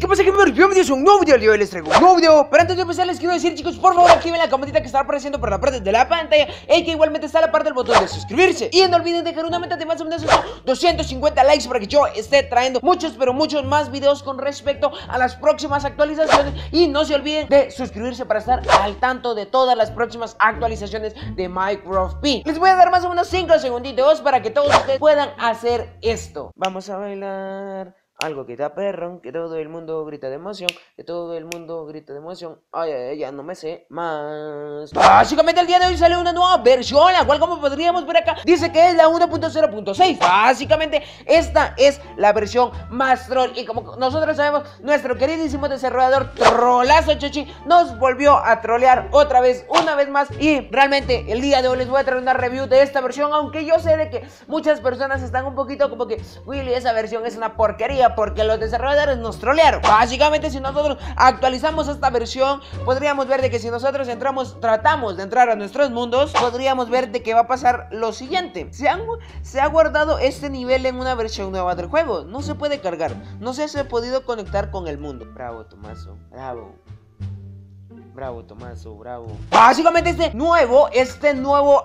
qué pasa que me Bienvenidos a un nuevo video, yo les traigo un nuevo video. Pero antes de empezar les quiero decir chicos, por favor activen la campanita que está apareciendo por la parte de la pantalla Y que igualmente está la parte del botón de suscribirse. Y no olviden dejar una meta de más o menos 250 likes Para que yo esté trayendo muchos pero muchos más videos con respecto a las próximas actualizaciones. Y no se olviden de suscribirse para estar al tanto de todas las próximas actualizaciones de Minecraft P. Les voy a dar más o menos 5 segunditos para que todos ustedes puedan hacer esto. Vamos a bailar algo que da perro, que todo el mundo grita de emoción, que todo el mundo grita de emoción. Ay, ay, ya no me sé más. Básicamente el día de hoy sale una nueva versión, la cual como podríamos ver acá, dice que es la 1.0.6. Básicamente esta es la versión más troll. Y como nosotros sabemos, nuestro queridísimo desarrollador Trolazo Chichi nos volvió a trolear otra vez, una vez más. Y realmente el día de hoy les voy a traer una review de esta versión, aunque yo sé de que muchas personas están un poquito como que, Willy, esa versión es una porquería porque los desarrolladores nos trolearon. Básicamente, si nosotros actualizamos esta versión, podríamos ver de que si nosotros entramos, tratamos de entrar a nuestros mundos, podríamos ver de que va a pasar lo siguiente. Se, se ha guardado este nivel en una versión nueva del juego. No se puede cargar. No se ha podido conectar con el mundo. Bravo, Tomaso. Bravo. Bravo, Tomaso, bravo. Básicamente este nuevo, este nuevo,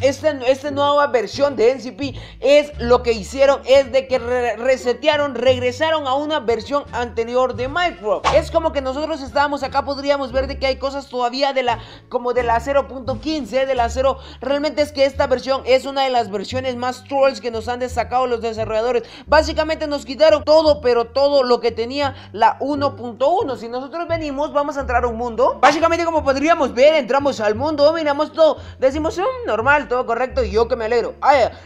este, esta nueva versión de NCP es lo que hicieron, es de que resetearon, regresaron a una versión anterior de Minecraft. Es como que nosotros estábamos acá, podríamos ver de que hay cosas todavía de la, como de la 0.15, de la 0. Realmente es que esta versión es una de las versiones más trolls que nos han destacado los desarrolladores. Básicamente nos quitaron todo, pero todo lo que tenía la 1.1. Si nosotros venimos, vamos a entrar a un Básicamente como podríamos ver, entramos al mundo, miramos todo, decimos, mm, normal, todo correcto y yo que me alegro.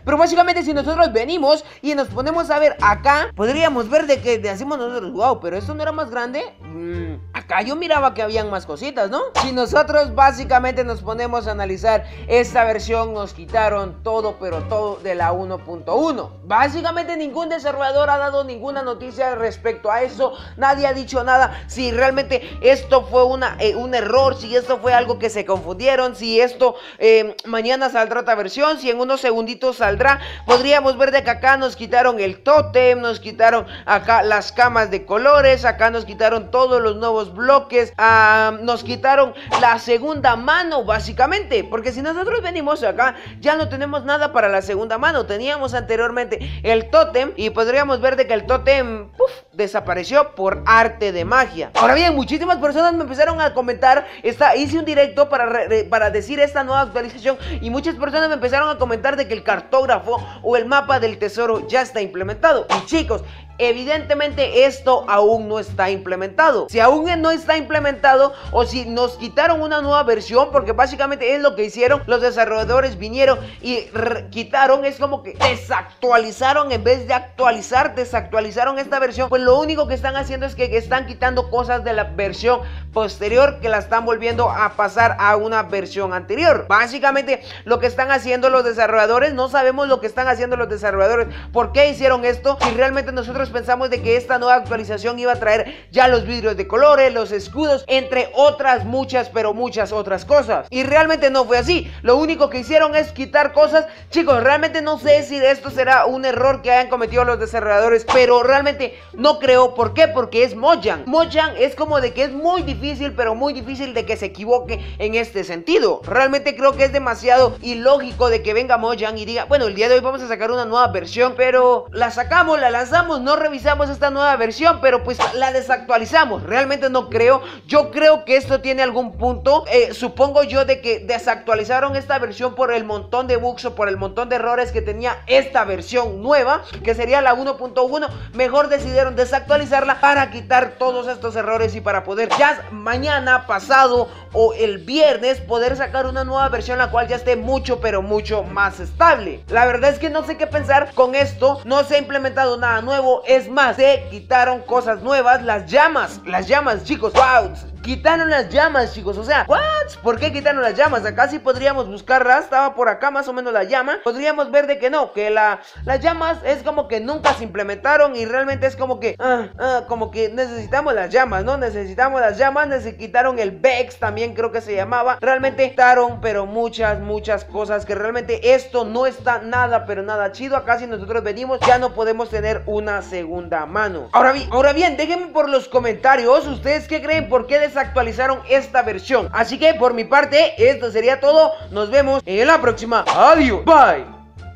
pero básicamente si nosotros venimos y nos ponemos a ver acá, podríamos ver de que decimos nosotros, wow, pero esto no era más grande. Mm, acá yo miraba que habían más cositas, ¿no? Si nosotros básicamente nos ponemos a analizar esta versión, nos quitaron todo, pero todo de la 1.1. Básicamente ningún desarrollador ha dado ninguna noticia respecto a eso, nadie ha dicho nada. Si realmente esto fue una eh, un error, si esto fue algo que se confundieron, si esto eh, mañana saldrá otra versión, si en unos segunditos saldrá, podríamos ver de que acá nos quitaron el tótem, nos quitaron acá las camas de colores, acá nos quitaron todos los nuevos bloques, nos quitaron la segunda mano básicamente, porque si nosotros venimos acá ya no tenemos nada para la segunda mano, teníamos anteriormente el tótem y podríamos ver de que el tótem desapareció por arte de magia. Ahora bien, muchísimas personas me empezaron a comentar, hice un directo para, para decir esta nueva actualización y muchas personas me empezaron a comentar de que el cartógrafo o el mapa del tesoro ya está implementado. Y chicos, Evidentemente esto aún no está implementado. Si aún no está implementado o si nos quitaron una nueva versión, porque básicamente es lo que hicieron, los desarrolladores vinieron y quitaron, es como que desactualizaron en vez de actualizar, desactualizaron esta versión, pues lo único que están haciendo es que están quitando cosas de la versión posterior que la están volviendo a pasar a una versión anterior. Básicamente lo que están haciendo los desarrolladores, no sabemos lo que están haciendo los desarrolladores, por qué hicieron esto, si realmente nosotros pensamos de que esta nueva actualización iba a traer ya los de colores, los escudos, entre otras muchas, pero muchas otras cosas. Y realmente no fue así. Lo único que hicieron es quitar cosas. Chicos, realmente no sé si esto será un error que hayan cometido los desarrolladores, pero realmente no creo. ¿Por qué? Porque es Mojang. Mojang es como de que es muy difícil, pero muy difícil de que se equivoque en este sentido. Realmente creo que es demasiado ilógico de que venga Mojang y diga, bueno, el día de hoy vamos a sacar una nueva versión, pero la sacamos, la lanzamos, no revisamos esta nueva versión, pero pues la desactualizamos. Realmente no creo. Yo creo que esto tiene algún punto. Eh, supongo yo de que desactualizaron esta versión por el montón de bugs o por el montón de errores que tenía esta versión nueva, que sería la 1.1. Mejor decidieron desactualizarla para quitar todos estos errores y para poder ya mañana, pasado o el viernes poder sacar una nueva versión la cual ya esté mucho pero mucho más estable. La verdad es que no sé qué pensar con esto. No se ha implementado nada nuevo es más, se quitaron cosas nuevas, las llamas, las llamas, chicos. Wow, quitaron las llamas, chicos. O sea, ¿what? ¿Por qué quitaron las llamas? Acá sí podríamos buscarlas. Estaba por acá más o menos la llama. Podríamos ver de que no, que la, las llamas es como que nunca se implementaron y realmente es como que, ah, ah, como que necesitamos las llamas, ¿no? Necesitamos las llamas. Necesitaron el Vex también creo que se llamaba. Realmente quitaron, pero muchas, muchas cosas que realmente esto no está nada, pero nada chido. Acá si nosotros venimos ya no podemos tener una segunda mano. Ahora bien, ahora bien, déjenme por los comentarios ustedes qué creen, por qué desactualizaron esta versión. Así que por mi parte, esto sería todo. Nos vemos en la próxima. Adiós. Bye.